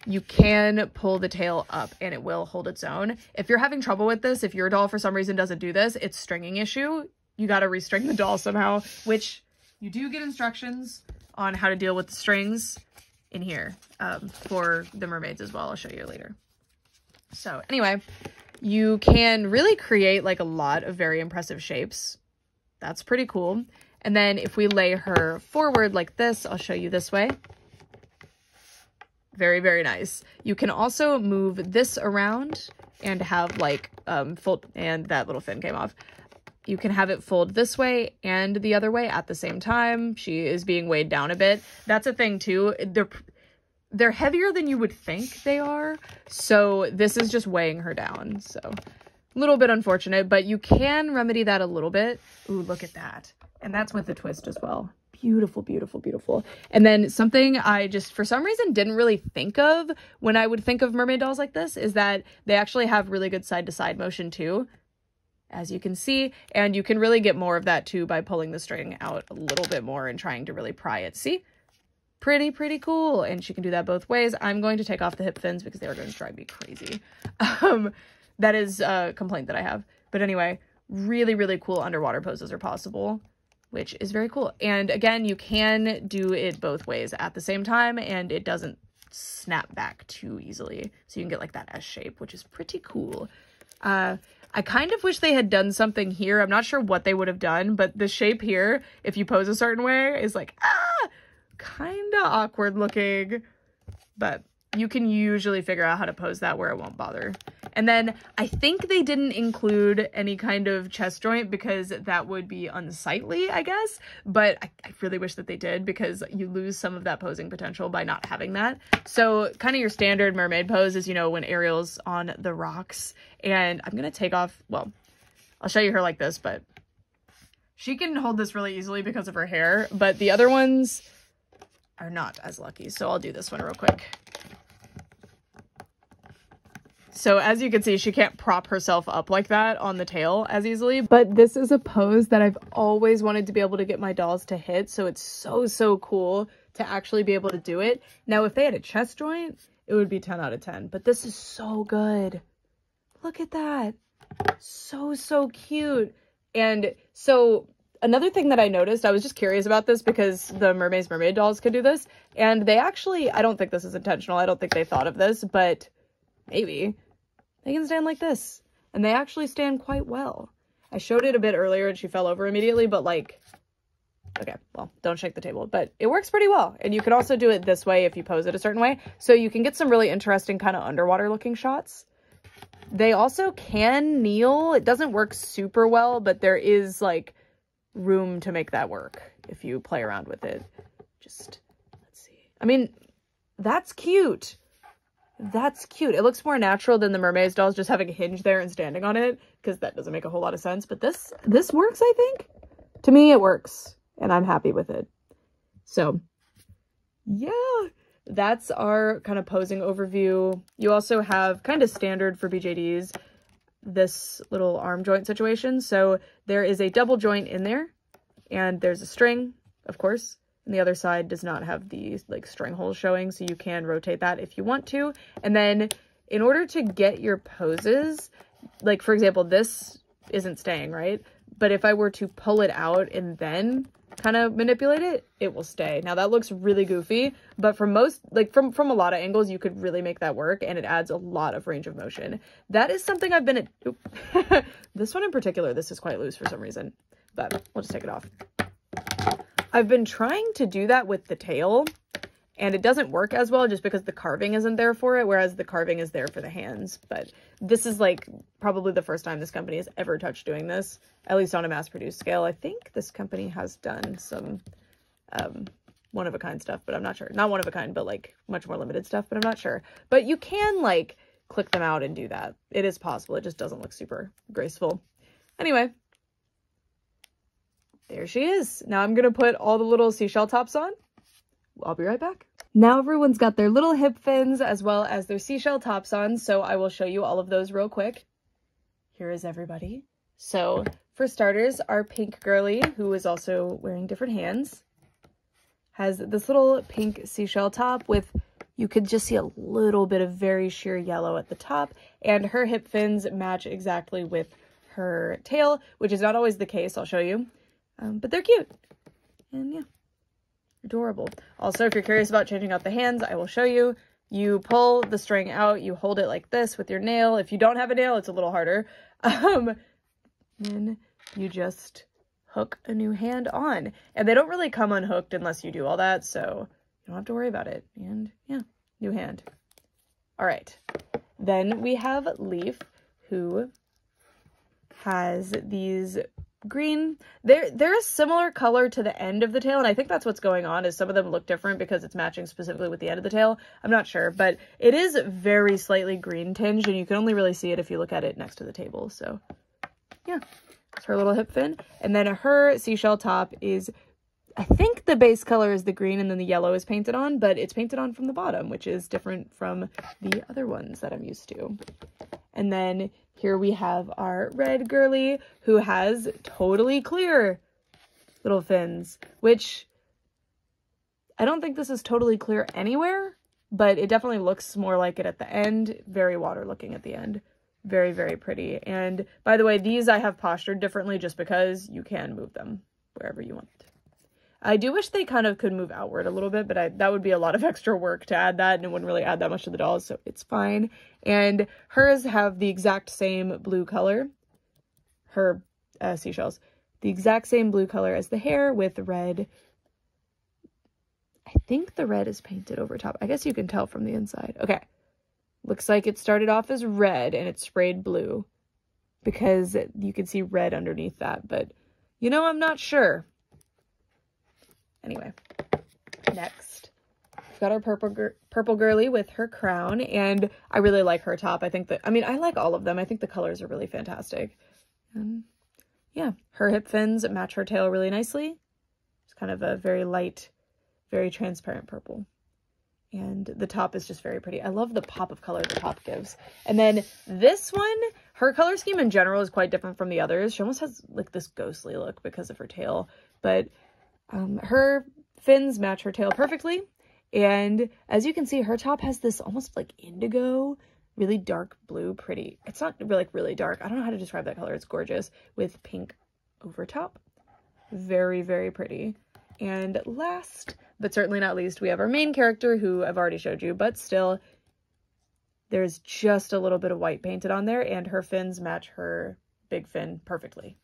you can pull the tail up and it will hold its own. If you're having trouble with this, if your doll for some reason doesn't do this, it's stringing issue. You got to restring the doll somehow, which you do get instructions on how to deal with the strings in here um, for the mermaids as well. I'll show you later. So anyway, you can really create like a lot of very impressive shapes. That's pretty cool. And then if we lay her forward like this, I'll show you this way. Very, very nice. You can also move this around and have like um, fold, and that little fin came off. You can have it fold this way and the other way at the same time. She is being weighed down a bit. That's a thing too. They're they're heavier than you would think they are. So this is just weighing her down. So a little bit unfortunate, but you can remedy that a little bit. Ooh, look at that. And that's with the twist as well. Beautiful, beautiful, beautiful. And then something I just, for some reason, didn't really think of when I would think of mermaid dolls like this is that they actually have really good side-to-side -side motion too as you can see, and you can really get more of that too by pulling the string out a little bit more and trying to really pry it. See? Pretty, pretty cool. And she can do that both ways. I'm going to take off the hip fins because they are going to drive me crazy. Um, that is a complaint that I have. But anyway, really, really cool underwater poses are possible, which is very cool. And again, you can do it both ways at the same time, and it doesn't snap back too easily. So you can get like that S shape, which is pretty cool. Uh, I kind of wish they had done something here. I'm not sure what they would have done, but the shape here, if you pose a certain way, is like, ah, kind of awkward looking. But you can usually figure out how to pose that where it won't bother. And then I think they didn't include any kind of chest joint because that would be unsightly, I guess. But I, I, really wish that they did because you lose some of that posing potential by not having that. So kind of your standard mermaid pose is, you know, when Ariel's on the rocks. And I'm going to take off, well, I'll show you her like this, but she can hold this really easily because of her hair. But the other ones are not as lucky. So I'll do this one real quick. So as you can see, she can't prop herself up like that on the tail as easily. But this is a pose that I've always wanted to be able to get my dolls to hit. So it's so, so cool to actually be able to do it. Now, if they had a chest joint, it would be 10 out of 10. But this is so good. Look at that. So, so cute. And so another thing that I noticed, I was just curious about this because the Mermaze Mermaidz dolls could do this. And they actually, I don't think this is intentional. I don't think they thought of this, but maybe they can stand like this. And they actually stand quite well. I showed it a bit earlier and she fell over immediately, but like, okay, well, don't shake the table. But it works pretty well. And you can also do it this way if you pose it a certain way. So you can get some really interesting kind of underwater looking shots. They also can kneel. It doesn't work super well, but there is like room to make that work if you play around with it. Just, let's see. I mean, that's cute. That's cute. It looks more natural than the mermaids dolls just having a hinge there and standing on it because that doesn't make a whole lot of sense. But this, this works, I think. To me, it works and I'm happy with it. So yeah, that's our kind of posing overview. You also have kind of standard for BJDs, this little arm joint situation. So there is a double joint in there and there's a string, of course, and the other side does not have these like string holes showing, so you can rotate that if you want to. And then in order to get your poses, like for example, this isn't staying, right? But if I were to pull it out and then kind of manipulate it, it will stay. Now that looks really goofy, but from most, like from, from a lot of angles, you could really make that work and it adds a lot of range of motion. That is something I've been, at, this one in particular, this is quite loose for some reason, but we'll just take it off. I've been trying to do that with the tail and it doesn't work as well just because the carving isn't there for it, whereas the carving is there for the hands. But this is like probably the first time this company has ever touched doing this, at least on a mass-produced scale. I think this company has done some um, one-of-a-kind stuff, but I'm not sure. Not one-of-a-kind, but like much more limited stuff, but I'm not sure. But you can like click them out and do that. It is possible. It just doesn't look super graceful. Anyway, there she is. Now I'm going to put all the little seashell tops on. I'll be right back. Now everyone's got their little hip fins as well as their seashell tops on, so I will show you all of those real quick. Here is everybody. So for starters, our pink girly, who is also wearing different hands, has this little pink seashell top with, you could just see a little bit of very sheer yellow at the top, and her hip fins match exactly with her tail, which is not always the case, I'll show you. Um, but they're cute. And yeah, adorable. Also, if you're curious about changing out the hands, I will show you. You pull the string out, you hold it like this with your nail. If you don't have a nail, it's a little harder. Um, then you just hook a new hand on. And they don't really come unhooked unless you do all that, so you don't have to worry about it. And yeah, new hand. All right. Then we have Leaf, who has these green. They're, they're a similar color to the end of the tail, and I think that's what's going on, is some of them look different because it's matching specifically with the end of the tail. I'm not sure, but it is very slightly green tinged, and you can only really see it if you look at it next to the table, so yeah. It's her little hip fin. And then her seashell top is, I think the base color is the green and then the yellow is painted on, but it's painted on from the bottom, which is different from the other ones that I'm used to. And then here we have our red girly who has totally clear little fins, which I don't think this is totally clear anywhere, but it definitely looks more like it at the end. Very water looking at the end. Very, very pretty. And by the way, these I have postured differently just because you can move them wherever you want. I do wish they kind of could move outward a little bit, but I, that would be a lot of extra work to add that and it wouldn't really add that much to the dolls, so it's fine. And hers have the exact same blue color, her uh, seashells, the exact same blue color as the hair with red I think the red is painted over top. I guess you can tell from the inside. Okay. Looks like it started off as red and it sprayed blue because you can see red underneath that, but you know, I'm not sure. Anyway, next. We've got our purple, gir purple girly with her crown, and I really like her top. I think that, I mean, I like all of them. I think the colors are really fantastic. And yeah, her hip fins match her tail really nicely. It's kind of a very light, very transparent purple. And the top is just very pretty. I love the pop of color the top gives. And then this one, her color scheme in general is quite different from the others. She almost has like this ghostly look because of her tail. But um, her fins match her tail perfectly. And as you can see, her top has this almost like indigo, really dark blue, pretty. It's not really, like really dark. I don't know how to describe that color. It's gorgeous with pink over top. Very, very pretty. And last, but certainly not least, we have our main character who I've already showed you, but still there's just a little bit of white painted on there and her fins match her big fin perfectly.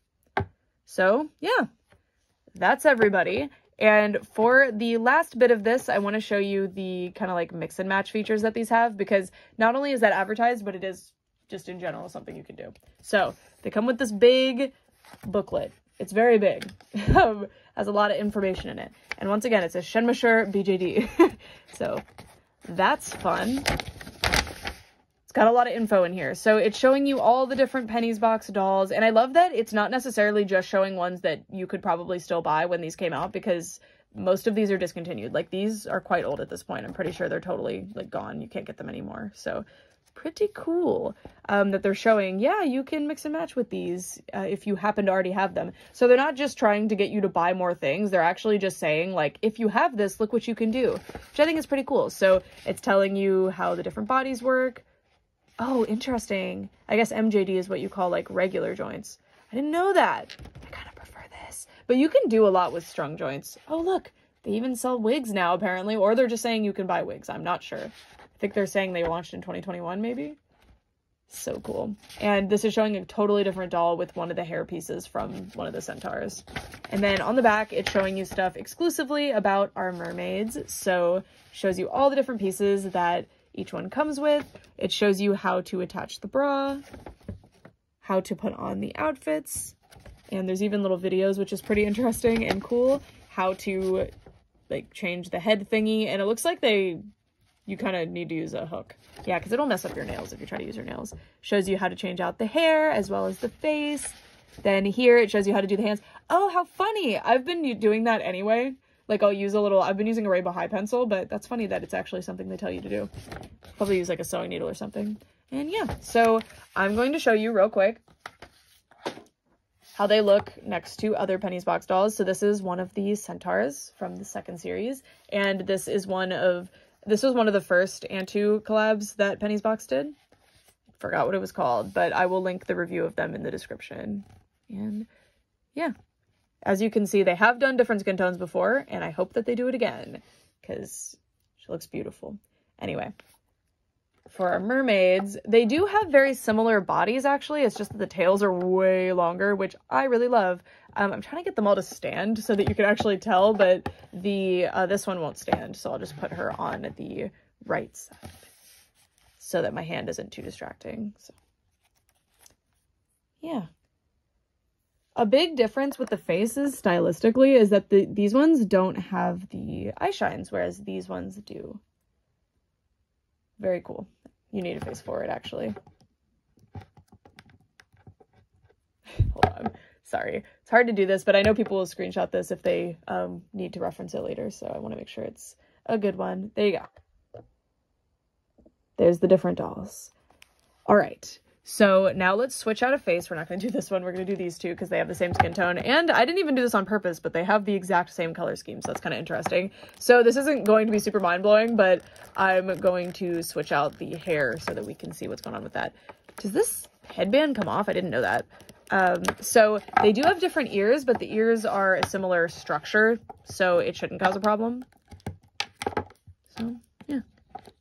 So yeah, that's everybody. And for the last bit of this, I want to show you the kind of like mix and match features that these have because not only is that advertised, but it is just in general something you can do. So they come with this big booklet. It's very big. Um, has a lot of information in it. And once again, it says Shenmue BJD. so that's fun. Got a lot of info in here. So it's showing you all the different Penny's box dolls. And I love that it's not necessarily just showing ones that you could probably still buy when these came out because most of these are discontinued. Like these are quite old at this point. I'm pretty sure they're totally like gone. You can't get them anymore. So pretty cool um, that they're showing, yeah, you can mix and match with these uh, if you happen to already have them. So they're not just trying to get you to buy more things. They're actually just saying, like, if you have this, look what you can do, which I think is pretty cool. So it's telling you how the different bodies work. Oh, interesting. I guess MJD is what you call, like, regular joints. I didn't know that. I kind of prefer this. But you can do a lot with strung joints. Oh, look. They even sell wigs now, apparently. Or they're just saying you can buy wigs. I'm not sure. I think they're saying they launched in 2021, maybe. So cool. And this is showing a totally different doll with one of the hair pieces from one of the centaurs. And then on the back, it's showing you stuff exclusively about our mermaids. So shows you all the different pieces that each one comes with. It shows you how to attach the bra, how to put on the outfits, and there's even little videos, which is pretty interesting and cool, how to like change the head thingy. And it looks like they you kind of need to use a hook. Yeah, because it'll mess up your nails if you try to use your nails. Shows you how to change out the hair as well as the face. Then here it shows you how to do the hands. Oh, how funny. I've been doing that anyway. Like I'll use a little, I've been using a Rainbow High pencil, but that's funny that it's actually something they tell you to do. Probably use like a sewing needle or something. And yeah, so I'm going to show you real quick how they look next to other Penny's box dolls. So this is one of the centaurs from the second series. And this is one of this was one of the first Antu collabs that Penny's Box did. Forgot what it was called, but I will link the review of them in the description. And yeah, as you can see, they have done different skin tones before, and I hope that they do it again because she looks beautiful. Anyway, for our mermaids, they do have very similar bodies, actually. It's just that the tails are way longer, which I really love. Um, I'm trying to get them all to stand so that you can actually tell, but the uh, this one won't stand, so I'll just put her on the right side so that my hand isn't too distracting. So, yeah. A big difference with the faces stylistically is that the, these ones don't have the eye shines, whereas these ones do. Very cool. You need a face for it, actually. Hold on. Sorry. It's hard to do this, but I know people will screenshot this if they um, need to reference it later, so I want to make sure it's a good one. There you go. There's the different dolls. All right. So now let's switch out a face. We're not going to do this one. We're going to do these two because they have the same skin tone. And I didn't even do this on purpose, but they have the exact same color scheme. So that's kind of interesting. So this isn't going to be super mind-blowing, but I'm going to switch out the hair so that we can see what's going on with that. Does this headband come off? I didn't know that. Um, so they do have different ears, but the ears are a similar structure, so it shouldn't cause a problem. So.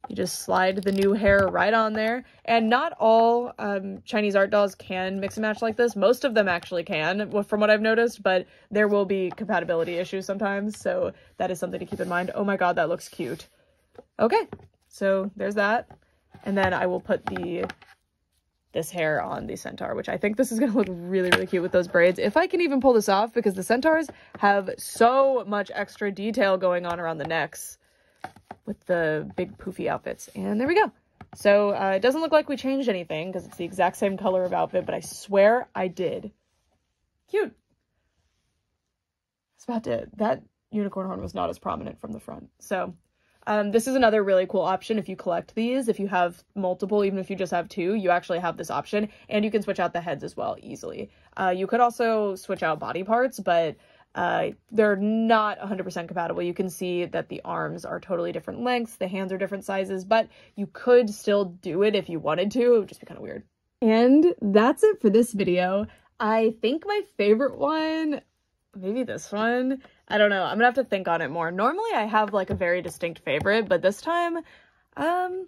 You just slide the new hair right on there. And not all um, Chinese art dolls can mix and match like this. Most of them actually can, from what I've noticed, but there will be compatibility issues sometimes. So that is something to keep in mind. Oh my god, that looks cute. Okay, so there's that. And then I will put the this hair on the centaur, which I think this is going to look really, really cute with those braids. If I can even pull this off, because the centaurs have so much extra detail going on around the necks with the big poofy outfits. And there we go. So uh, it doesn't look like we changed anything because it's the exact same color of outfit, but I swear I did. Cute. It's about to, that unicorn horn was not as prominent from the front. So um, this is another really cool option if you collect these. If you have multiple, even if you just have two, you actually have this option. And you can switch out the heads as well easily. Uh, you could also switch out body parts, but uh, they're not 100% compatible. You can see that the arms are totally different lengths, the hands are different sizes, but you could still do it if you wanted to. It would just be kind of weird. And that's it for this video. I think my favorite one, maybe this one, I don't know. I'm gonna have to think on it more. Normally I have like a very distinct favorite, but this time, um,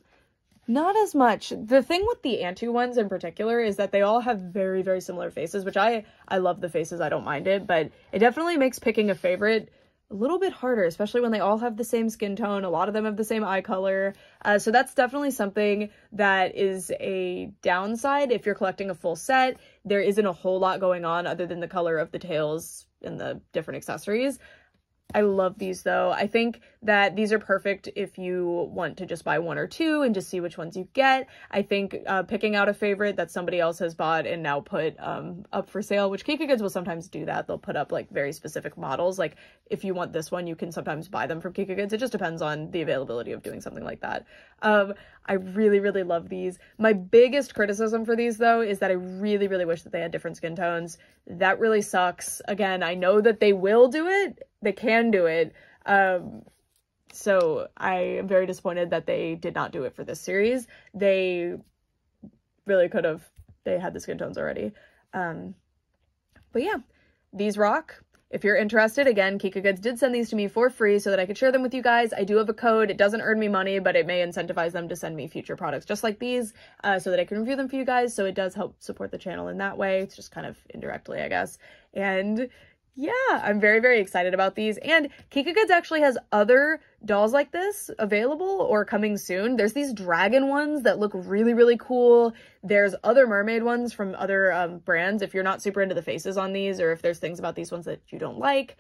not as much. The thing with the Antu ones in particular is that they all have very, very similar faces, which I, I love the faces. I don't mind it, but it definitely makes picking a favorite a little bit harder, especially when they all have the same skin tone. A lot of them have the same eye color. Uh, so that's definitely something that is a downside if you're collecting a full set. There isn't a whole lot going on other than the color of the tails and the different accessories. I love these though. I think that these are perfect if you want to just buy one or two and just see which ones you get. I think uh, picking out a favorite that somebody else has bought and now put um, up for sale, which Kikagoods will sometimes do that. They'll put up like very specific models. Like if you want this one, you can sometimes buy them from Kikagoods. It just depends on the availability of doing something like that. Um, I really, really love these. My biggest criticism for these though is that I really, really wish that they had different skin tones. That really sucks. Again, I know that they will do it they can do it. Um, so I am very disappointed that they did not do it for this series. They really could have. They had the skin tones already. Um, but yeah, these rock. If you're interested, again, Kikagoods did send these to me for free so that I could share them with you guys. I do have a code. It doesn't earn me money, but it may incentivize them to send me future products just like these uh, so that I can review them for you guys. So it does help support the channel in that way. It's just kind of indirectly, I guess. And yeah, I'm very, very excited about these. And Kikagoods actually has other dolls like this available or coming soon. There's these dragon ones that look really, really cool. There's other mermaid ones from other um, brands. If you're not super into the faces on these or if there's things about these ones that you don't like,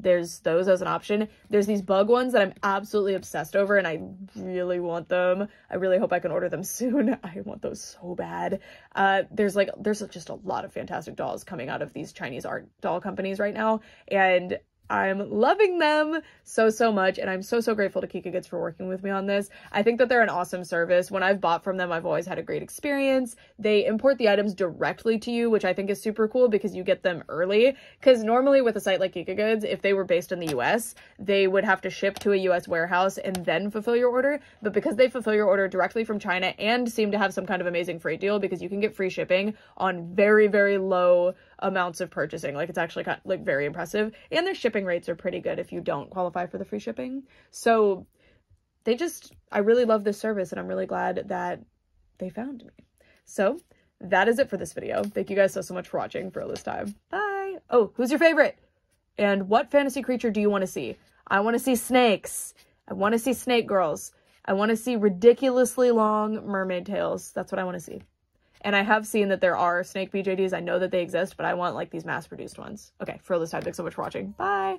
there's those as an option. There's these bug ones that I'm absolutely obsessed over and I really want them. I really hope I can order them soon. I want those so bad. Uh, there's like, there's just a lot of fantastic dolls coming out of these Chinese art doll companies right now. And I'm loving them so, so much. And I'm so, so grateful to Kikagoods for working with me on this. I think that they're an awesome service. When I've bought from them, I've always had a great experience. They import the items directly to you, which I think is super cool because you get them early. Because normally with a site like Kikagoods, if they were based in the US, they would have to ship to a US warehouse and then fulfill your order. But because they fulfill your order directly from China and seem to have some kind of amazing freight deal because you can get free shipping on very, very low amounts of purchasing. Like it's actually kind of, like very impressive. And their shipping rates are pretty good if you don't qualify for the free shipping. So they just, I really love this service and I'm really glad that they found me. So that is it for this video. Thank you guys so, so much for watching for all this time. Bye. Oh, who's your favorite? And what fantasy creature do you want to see? I want to see snakes. I want to see snake girls. I want to see ridiculously long mermaid tails. That's what I want to see. And I have seen that there are snake BJDs. I know that they exist, but I want like these mass produced ones. Okay, this time, thanks so much for watching. Bye.